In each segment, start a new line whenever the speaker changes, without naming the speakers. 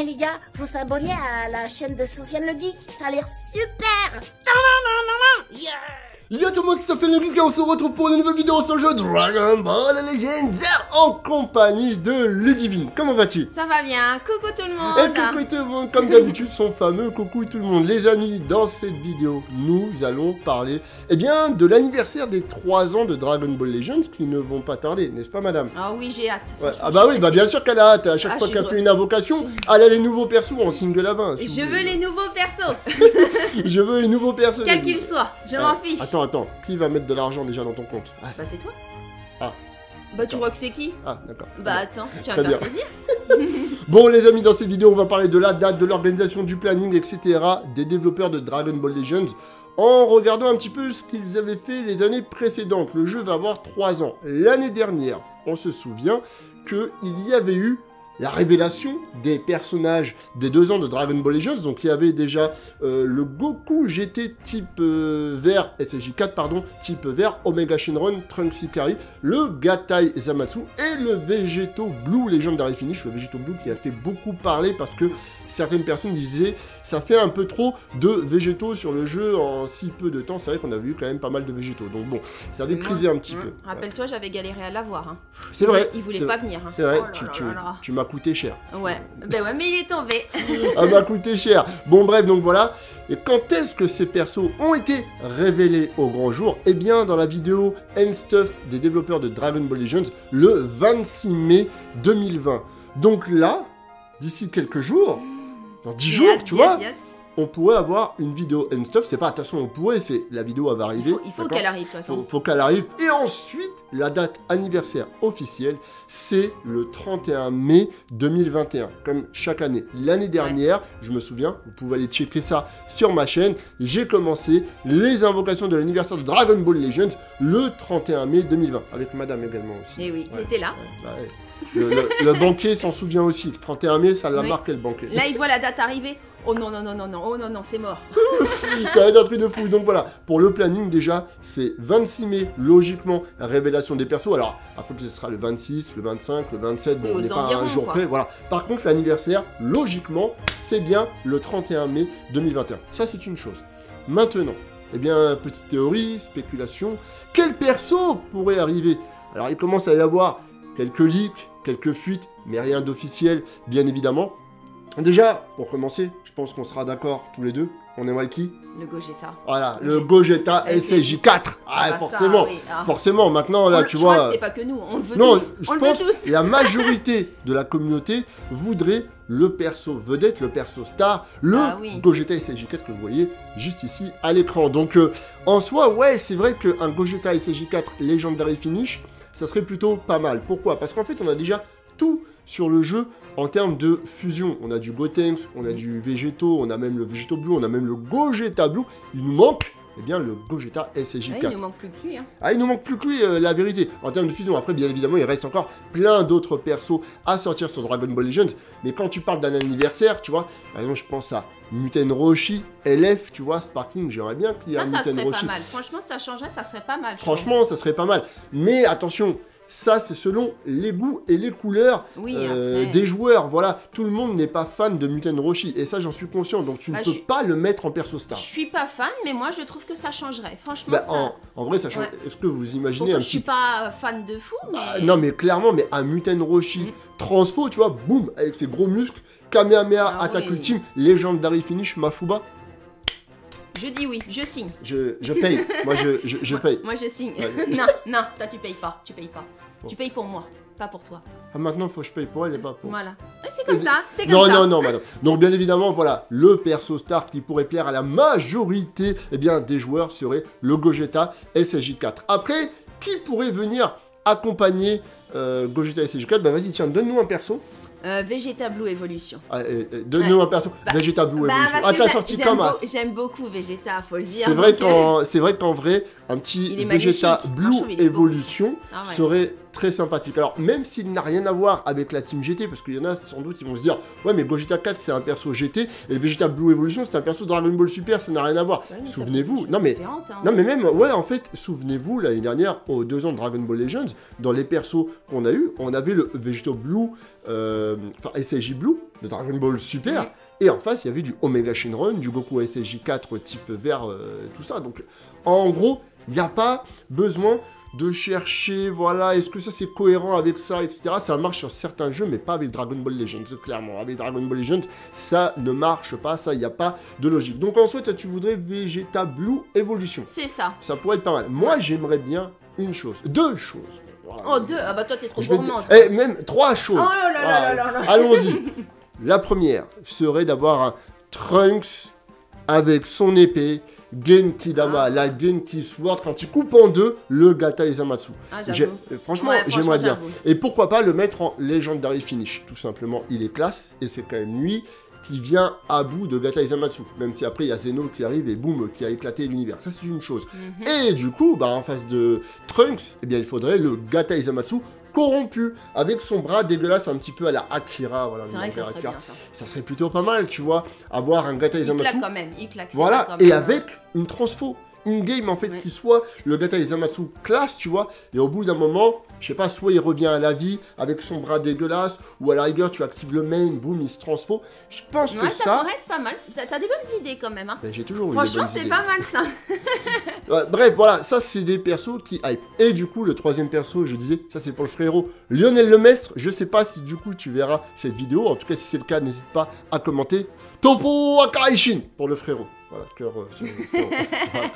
Eh les gars, faut s'abonner à la chaîne de Sofiane le Geek, ça a l'air super. Yeah
Yo tout le monde, c'est Geek et on se retrouve pour une nouvelle vidéo sur le jeu Dragon Ball Legends en compagnie de Ludivine. Comment vas-tu?
Ça va bien, coucou tout le
Et
monde
coucou tout le monde, comme d'habitude, son fameux coucou tout le monde. Les amis, dans cette vidéo, nous allons parler, eh bien, de l'anniversaire des 3 ans de Dragon Ball Legends qui ne vont pas tarder, n'est-ce pas madame?
Ah oui, j'ai hâte.
Ouais. Ah bah oui, bah bien sûr qu'elle a hâte, à chaque
Ah,
fois qu'elle fait une invocation, elle a les nouveaux persos en single à 20. si
Je veux les nouveaux persos,
Je veux les nouveaux persos.
quels qu'ils soient, je m'en fiche.
Attends, attends, qui va mettre de l'argent déjà dans ton compte Ah,
Bah c'est toi.
Ah.
Bah tu vois que c'est qui
ah, d'accord.
Bah attends, tu vas me faire
bien.
plaisir.
Bon les amis, dans cette vidéo, on va parler de la date, de l'organisation, du planning, etc. des développeurs de Dragon Ball Legends en regardant un petit peu ce qu'ils avaient fait les années précédentes. Le jeu va avoir 3 ans. L'année dernière, on se souvient qu'il y avait eu la révélation des personnages des deux ans de Dragon Ball Legends. Donc il y avait déjà euh, le Goku GT type euh, vert, SSJ4 pardon, type vert, Omega Shenron, Trunks Ikari, le Gatai Zamatsu et le Vegeto Blue Legendary Finish, le Vegeto Blue qui a fait beaucoup parler parce que certaines personnes disaient ça fait un peu trop de végétaux sur le jeu en si peu de temps. C'est vrai qu'on a vu quand même pas mal de végétaux. Donc bon, ça avait
moi,
crisé un petit
hein,
peu.
Rappelle-toi, j'avais galéré à l'avoir. Hein.
C'est vrai.
Il voulait pas venir. hein.
C'est vrai,
Oh là
tu, tu m'as coûté cher.
Ouais, bah ouais, mais il est tombé.
Ah m'a coûté cher. Bon bref, donc voilà. Et quand est-ce que ces persos ont été révélés au grand jour? Eh bien, dans la vidéo End Stuff des développeurs de Dragon Ball Legends, le 26 mai 2020. Donc là, d'ici quelques jours, dans 10
J'ai
jours, tu vois. On pourrait avoir une vidéo End Stuff. C'est pas attention, on pourrait, c'est la vidéo va arriver.
faut, il faut qu'elle arrive de toute
faut,
façon.
faut qu'elle arrive. Et ensuite, la date anniversaire officielle, c'est le 31 mai 2021, comme chaque année. L'année dernière, je me souviens, vous pouvez aller checker ça sur ma chaîne, j'ai commencé les invocations de l'anniversaire de Dragon Ball Legends le 31 mai 2020, avec madame également aussi.
Et oui,
Ouais.
j'étais là.
Bah ouais. Le, le- le banquier s'en souvient aussi. Le 31 mai, ça l'a
Oui.
marqué le banquier.
Là, il voit la date arriver. Oh non, non, non, non, non, oh non, non, c'est mort.
ça va être un truc de fou. Donc voilà, pour le planning déjà, c'est 26 mai, logiquement, révélation des persos. Alors, après, ce sera le 26, le 25, le 27, bon, on n'est pas à un jour
quoi.
près. Voilà. Par contre, l'anniversaire, logiquement, c'est bien le 31 mai 2021. Ça, c'est une chose. Maintenant, eh bien, petite théorie, spéculation. Quel perso pourrait arriver? Alors, il commence à y avoir quelques leaks, quelques fuites, mais rien d'officiel, bien évidemment. Déjà, pour commencer, je pense qu'on sera d'accord tous les deux. On aimerait qui?
Le Gogeta.
voilà, le. Gogeta
SSJ.
SSJ4. Ah,
Ah, ça,
forcément.
oui, ah.
Forcément, maintenant,
On
là,
le-
tu
je crois
vois.
que c'est pas que nous, on le veut
Non,
tous.
je
On le
pense
veut tous.
que la majorité de la communauté voudrait le perso vedette, le perso star, le
Ah oui.
Gogeta SSJ4 que vous voyez juste ici à l'écran. Donc, euh, en soi, ouais, c'est vrai qu'un Gogeta SSJ4 Legendary Finish, ça serait plutôt pas mal. Pourquoi? Parce qu'en fait, on a déjà tout sur le jeu en termes de fusion. On a du Gotenks, on a du Vegeto, on a même le Vegeto Blue, on a même le Gogeta Blue. Il nous manque, eh bien, le Gogeta
Ouais,
SSJ4.
il nous manque plus que lui. Hein.
Ah, il nous manque plus que lui, euh, la vérité. En termes de fusion, après, bien évidemment, il reste encore plein d'autres persos à sortir sur Dragon Ball Legends. Mais quand tu parles d'un anniversaire, tu vois, par exemple, je pense à Muten Roshi, LF, tu vois, Sparking, j'aimerais bien qu'il y ait
Ça,
un
ça
Muten
serait
Roshi.
pas mal. Franchement, ça changerait, ça serait pas mal.
Franchement, ça serait pas mal. Mais attention, ça, c'est selon les goûts et les couleurs.
Oui,
euh, des joueurs. Voilà, tout le monde n'est pas fan de Muten Roshi. Et ça, j'en suis conscient. Donc, tu
Bah,
ne peux
je-
pas le mettre en perso star.
Je suis pas fan, mais moi je trouve que ça changerait. Franchement,
Bah,
ça.
en, en vrai, ça change.
Ouais.
Est-ce que vous imaginez
Pourtant,
un
je suis
petit
pas fan de fou, mais.
Ah, non mais clairement, mais un Muten Roshi
Mm.
transfo, tu vois, boum, avec ses gros muscles, Kamehameha,
Ah
attaque
oui.
ultime, Legendary Finish, Mafuba,
Je dis oui, je signe.
je, je paye, moi je, je, paye.
Moi je signe.
Ouais.
non, non, toi tu payes pas, tu payes pas.
Bon.
Tu payes pour moi, pas pour toi.
Ah maintenant faut que je paye pour elle et pas pour...
Voilà. C'est comme ça, c'est comme
Non,
ça.
non, non, madame. Donc bien évidemment, voilà, le perso star qui pourrait plaire à la majorité eh bien, des joueurs serait le Gogeta SSJ4. Après, qui pourrait venir accompagner euh, Gogeta SSJ4 Bah vas-y, tiens, donne-nous un perso.
Euh, Vegeta Blue Evolution.
Ah, euh, euh, donne-nous un perso.
Bah,
Vegeta Blue
Bah,
Evolution. Ah, t'as sorti comme
beau-. J'aime beaucoup Vegeta, faut le dire.
C'est vrai
euh,
qu'en vrai un petit Vegeta. Blue. Evolution
Ah ouais.
serait très sympathique. Alors même s'il n'a rien à voir avec la team GT parce qu'il y en a sans doute qui vont se dire ouais mais Gogeta 4 c'est un perso GT et Vegeta Blue Evolution c'est un perso Dragon Ball Super ça n'a rien à voir.
Ouais,
Souvenez-vous, non mais
hein.
non mais même, ouais en fait, souvenez-vous, l'année dernière, aux deux ans de Dragon Ball Legends, dans les persos qu'on a eu, on avait le Vegeto Blue euh, enfin SSJ Blue, de Dragon Ball Super, et en face, il y avait du Omega Shenron, du Goku SSJ 4 type vert, euh, tout ça. Donc, en gros, il n'y a pas besoin de chercher, voilà, est-ce que ça c'est cohérent avec ça, etc. Ça marche sur certains jeux, mais pas avec Dragon Ball Legends, clairement. Avec Dragon Ball Legends, ça ne marche pas, ça, il n'y a pas de logique. Donc, en soit, tu voudrais Vegeta Blue Evolution.
C'est ça.
Ça pourrait être pas mal. Moi, j'aimerais bien une chose, deux choses.
Oh, deux. Ah bah toi, t'es trop
Je vais
gourmand.
dire-
toi.
Eh, même trois choses.
Oh là là là là là là.
Allons-y. La première serait d'avoir un Trunks avec son épée, Genki Dama,
Ah.
la Genki Sword, quand il coupe en deux le Gata Izamatsu.
Ah,
J'ai-
j'avoue.
euh, Franchement,
Ouais, franchement,
j'aimerais bien.
j'avoue.
Et pourquoi pas le mettre en Legendary Finish Tout simplement, il est classe et c'est quand même lui qui vient à bout de Gata Izamatsu. Même si après il y a Zeno qui arrive et boum, qui a éclaté l'univers. Ça c'est une chose.
Mhm.
Et du coup, bah, en face de Trunks, eh bien, il faudrait le Gata Izamatsu corrompu, avec son bras dégueulasse un petit peu à la Akira. Voilà,
C'est vrai que ça serait bien ça.
Ça serait plutôt pas mal, tu vois, avoir un Gata
Il claque
Izamatsu.
quand même. Il claque.
Voilà, et avec une transfo in-game en fait,
Ouais.
qui soit le Gata Izamatsu classe, tu vois, et au bout d'un moment, je sais pas, soit il revient à la vie avec son bras dégueulasse, ou à la rigueur, tu actives le main, boum, il se transfo. Je pense
Ouais,
que
ça,
ça.
pourrait être pas mal. T'as des bonnes idées quand même. Hein.
Ben, j'ai toujours
Franchement, c'est pas mal ça.
Ouais, bref, voilà, ça c'est des persos qui hype. Et du coup, le troisième perso, je disais, ça c'est pour le frérot Lionel Lemestre. Je sais pas si du coup tu verras cette vidéo. En tout cas, si c'est le cas, n'hésite pas à commenter. Topo Akaishin pour le frérot. Voilà, cœur euh. Voilà,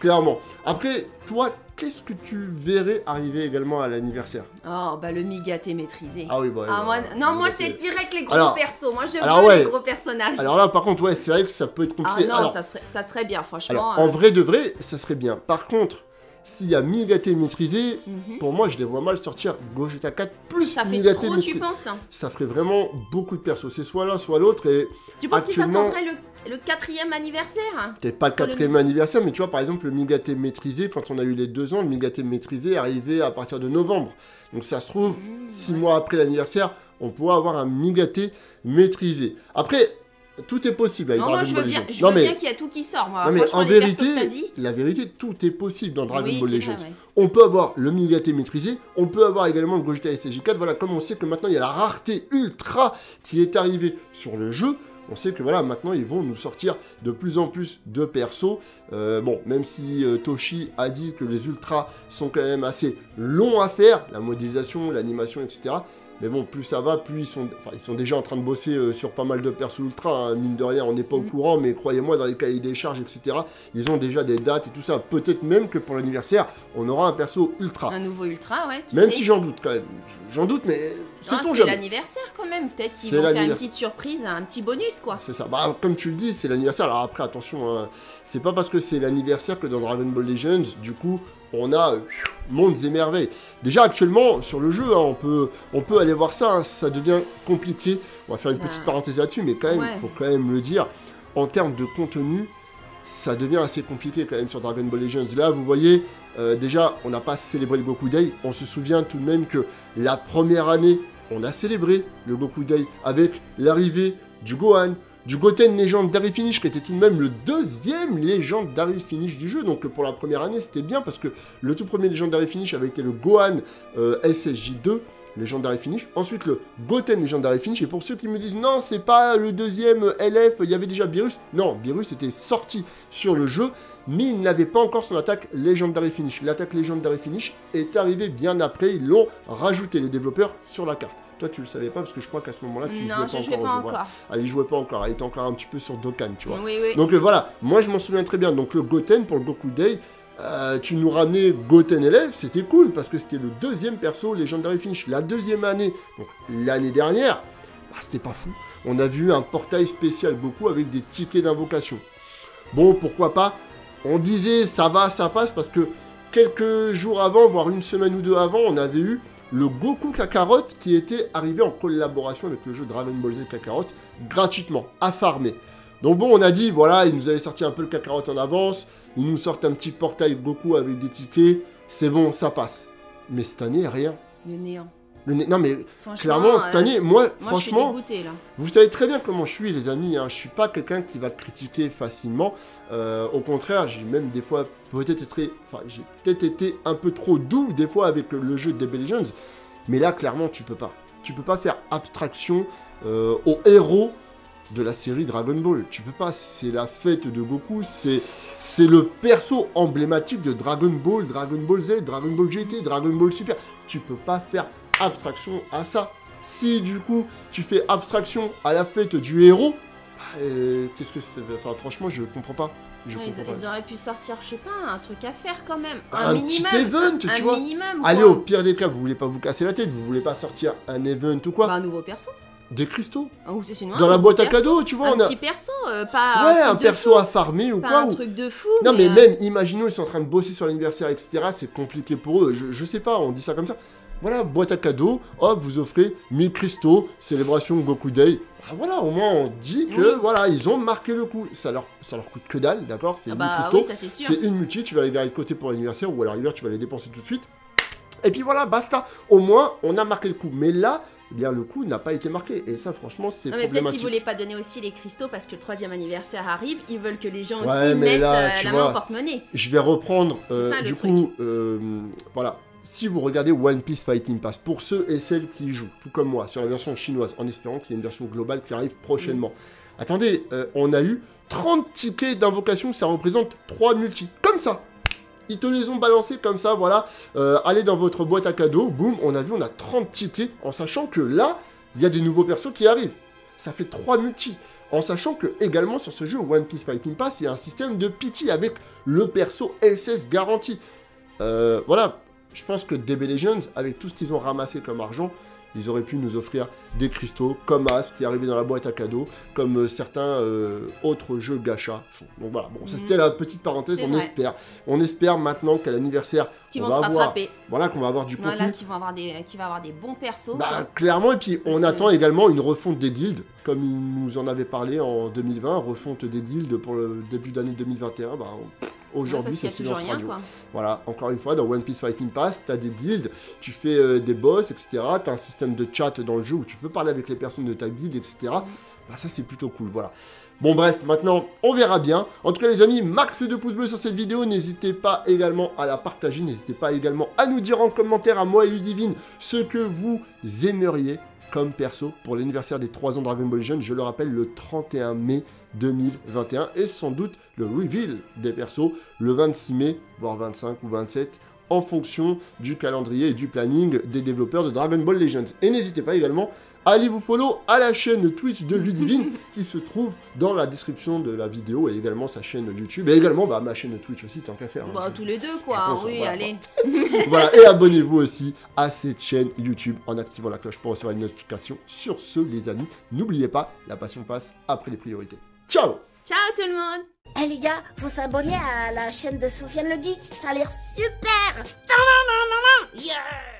clairement. Après, toi, qu'est-ce que tu verrais arriver également à l'anniversaire
Oh, bah le Migaté maîtrisé.
Ah oui, bah.
Ah,
bah,
moi, non, moi c'est direct les gros
Alors-
persos. Moi je veux
ouais.
les gros personnages.
Alors là, par contre, ouais, c'est vrai que ça peut être
ah
compliqué.
non,
Alors,
ça, serait, ça serait bien, franchement.
alors,
euh,
en vrai de vrai, ça serait bien. Par contre, s'il y a Migaté maîtrisé,
mhm.
pour moi, je les vois mal sortir Gogeta 4 plus
Ça fait
Migaté
trop,
maîtrisé.
tu penses hein
ça ferait vraiment beaucoup de persos. C'est soit l'un, soit l'autre, et
Tu penses qu'ils attendraient le, le quatrième anniversaire hein
peut-être pas le
Pour le
quatrième anniversaire, mais tu vois, par exemple, le Migaté maîtrisé, quand on a eu les deux ans, le Migaté maîtrisé arrivait à partir de novembre. Donc ça se trouve,
Mmh,
six
ouais.
mois après l'anniversaire, on pourra avoir un Migaté maîtrisé. Après, tout est possible avec
Non, moi
Dragon
veux
Ball
bien,
Legends.
je
Non
veux
mais,
bien qu'il y a tout qui sort. Moi.
non, mais en vérité,
dit,
la vérité, tout est possible dans Dragon
oui,
Ball Legends.
vrai, ouais.
On peut avoir le Migaté maîtrisé, on peut avoir également le Gogeta SSJ4. Voilà, comme on sait que maintenant il y a la rareté ultra qui est arrivée sur le jeu, on sait que voilà, maintenant ils vont nous sortir de plus en plus de persos. Euh, bon, même si euh, Toshi a dit que les ultras sont quand même assez longs à faire, la modélisation, l'animation, etc. Mais bon, plus ça va, plus ils sont, enfin, ils sont déjà en train de bosser euh, sur pas mal de persos ultra. hein. Mine de rien, on n'est pas au
Mm.
courant, mais croyez-moi, dans les cahiers des charges, etc., ils ont déjà des dates et tout ça. Peut-être même que pour l'anniversaire, on aura un perso ultra.
Un nouveau ultra, ouais. qui
Même
sait
si j'en doute quand même. J'en doute, mais c'est
Ah, c'est l'anniversaire quand même. Peut-être qu'ils vont faire une petite surprise, un petit bonus quoi.
C'est ça. Bah, comme tu le dis, c'est l'anniversaire. Alors après, attention, hein, c'est pas parce que c'est l'anniversaire que dans Dragon Ball Legends, du coup, on a mondes et merveilles. Déjà, actuellement, sur le jeu, hein, on, peut, on peut aller voir ça. hein, ça devient compliqué. On va faire une
Bah,
petite parenthèse là-dessus, mais quand même, il
ouais.
faut quand même le dire. En termes de contenu, ça devient assez compliqué quand même sur Dragon Ball Legends. Là, vous voyez, euh, déjà, on n'a pas célébré le Goku Day. On se souvient tout de même que la première année, on a célébré le Goku Day avec l'arrivée du Gohan, du Goten Legendary Finish, qui était tout de même le deuxième Legendary Finish du jeu. Donc pour la première année, c'était bien parce que le tout premier Legendary Finish avait été le Gohan euh, SSJ2. Legendary Finish. Ensuite, le Goten Legendary Finish. Et pour ceux qui me disent non, c'est pas le deuxième LF, il y avait déjà Beerus. Non, Beerus était sorti sur le jeu, mais il n'avait pas encore son attaque Legendary Finish. L'attaque Legendary Finish est arrivée bien après. Ils l'ont rajouté, les développeurs, sur la carte. Toi, tu le savais pas parce que je crois qu'à ce moment-là, tu
non,
jouais
je
pas
jouais
encore.
pas
jeu, voilà.
encore.
Ah, il jouait pas encore, il était encore un petit peu sur Dokkan, tu vois.
Oui, oui.
Donc euh, voilà, moi je m'en souviens très bien. Donc le Goten pour le Goku Day, euh, tu nous ramenais Goten élève, c'était cool parce que c'était le deuxième perso Legendary Finish. La deuxième année, donc l'année dernière, bah, c'était pas fou. On a vu un portail spécial Goku avec des tickets d'invocation. Bon, pourquoi pas? On disait ça va, ça passe parce que quelques jours avant, voire une semaine ou deux avant, on avait eu le Goku Kakarot qui était arrivé en collaboration avec le jeu Dragon Ball Z Kakarot gratuitement, à farmer. Donc bon, on a dit, voilà, ils nous avaient sorti un peu le Kakarot en avance, ils nous sortent un petit portail Goku avec des tickets, c'est bon, ça passe. Mais cette année, rien.
Le néant.
Le Non mais clairement, cette
euh,
année, moi,
Moi, je suis
franchement,
là.
vous savez très bien comment je suis, les amis. Hein. Je suis pas quelqu'un qui va critiquer facilement. Euh, au contraire, j'ai même des fois peut-être été, enfin, j'ai peut-être été un peu trop doux des fois avec le, le jeu de DB Legends. Mais là, clairement, tu peux pas. tu peux pas faire abstraction euh, aux héros de la série Dragon Ball. Tu peux pas, c'est la fête de Goku, c'est c'est le perso emblématique de Dragon Ball, Dragon Ball Z, Dragon Ball GT, Dragon Ball Super. Tu peux pas faire abstraction à ça. Si du coup tu fais abstraction à la fête du héros, bah, euh, qu'est-ce que c'est? Enfin franchement je comprends pas. Je
Ouais, ils,
comprends pas.
ils auraient pu sortir, je sais pas, un truc à faire quand même.
Un
Un,
petit
minimum.
event, tu
un
vois.
minimum.
Allez, au pire des cas, vous voulez pas vous casser la tête, vous voulez pas sortir un event ou quoi
Bah, un nouveau perso.
Des cristaux
Ou c'est sinon
Dans la boîte à cadeaux, tu vois,
un
on a.
petit perso, euh, pas
Ouais,
un,
perso
fou,
à farmer ou
pas
quoi.
un
ou-
truc de fou.
Non, mais
euh,
même, imaginons, ils sont en train de bosser sur l'anniversaire, etc. C'est compliqué pour eux. Je, je sais pas, on dit ça comme ça. Voilà, boîte à cadeaux, hop, vous offrez 1000 cristaux, célébration Goku Day. Bah voilà, au moins on dit que
Oui.
voilà, ils ont marqué le coup. Ça leur, ça leur coûte que dalle, d'accord C'est
ah
1000
bah oui, c'est
une multi, tu vas les garder de côté pour l'anniversaire ou à la rigueur tu vas les dépenser tout de suite. Et puis voilà, basta. Au moins, on a marqué le coup. Mais là, eh bien le coup n'a pas été marqué. Et ça, franchement, c'est
Non, mais peut-être
problématique.
qu'ils voulaient pas donner aussi les cristaux parce que le troisième anniversaire arrive, ils veulent que les gens
Ouais,
aussi mettent
là,
euh, la
vois,
main au porte-monnaie.
Je vais reprendre, euh,
ça,
du
truc.
coup, euh, voilà. Si vous regardez One Piece Fighting Pass, pour ceux et celles qui y jouent, tout comme moi, sur la version chinoise, en espérant qu'il y ait une version globale qui arrive prochainement. Attendez, euh, on a eu 30 tickets d'invocation, ça représente 3 multis. Comme ça Ils te les ont balancés comme ça, voilà. Euh, allez dans votre boîte à cadeaux, boum, on a vu, on a 30 tickets, en sachant que là, il y a des nouveaux persos qui arrivent. Ça fait 3 multis. En sachant que également sur ce jeu One Piece Fighting Pass, il y a un système de pity avec le perso SS garanti. Euh, voilà, je pense que DB Legends, avec tout ce qu'ils ont ramassé comme argent, ils auraient pu nous offrir des cristaux comme As qui est arrivé dans la boîte à cadeaux, comme euh, certains euh, autres jeux gacha font. Donc voilà, bon, ça c'était la petite parenthèse, on
vrai.
espère. On espère maintenant qu'à l'anniversaire,
Qui
on
vont
va
se
avoir-
rattraper.
voilà, qu'on va avoir du contenu.
Voilà, qui vont avoir des, qui va avoir des bons persos.
Bah,
quoi.
clairement, et puis on
Parce que-
attend également une refonte des guildes, comme il nous en avait parlé en 2020, refonte des guildes pour le début d'année 2021. Bah, on- aujourd'hui, c'est silence radio. Voilà, encore une fois, dans One Piece Fighting Pass, t'as des guildes, tu fais euh, des boss, etc. T'as un système de chat dans le jeu où tu peux parler avec les personnes de ta guilde, etc. Bah, ça, c'est plutôt cool, voilà. Bon, bref, maintenant, on verra bien. En tout cas, les amis, max de pouces bleus sur cette vidéo. N'hésitez pas également à la partager. N'hésitez pas également à nous dire en commentaire, à moi et Ludivine, ce que vous aimeriez comme perso pour l'anniversaire des 3 ans de Dragon Ball Legends. Je le rappelle, le 31 mai 2021 et sans doute le reveal des persos le 26 mai, voire 25 ou 27 en fonction du calendrier et du planning des développeurs de Dragon Ball Legends. Et n'hésitez pas également à aller vous follow à la chaîne Twitch de Ludivine qui se trouve dans la description de la vidéo et également sa chaîne YouTube et également bah, ma chaîne Twitch aussi tant qu'à faire. hein.
Bah, tous les deux, quoi.
Pense,
oui,
voilà.
allez.
Voilà, et abonnez-vous aussi à cette chaîne YouTube en activant la cloche pour recevoir une notification. Sur ce, les amis, n'oubliez pas, la passion passe après les priorités. Ciao
Ciao tout le monde
Eh les gars, faut s'abonner à la chaîne de Sofiane le Geek, ça a l'air super. Yeah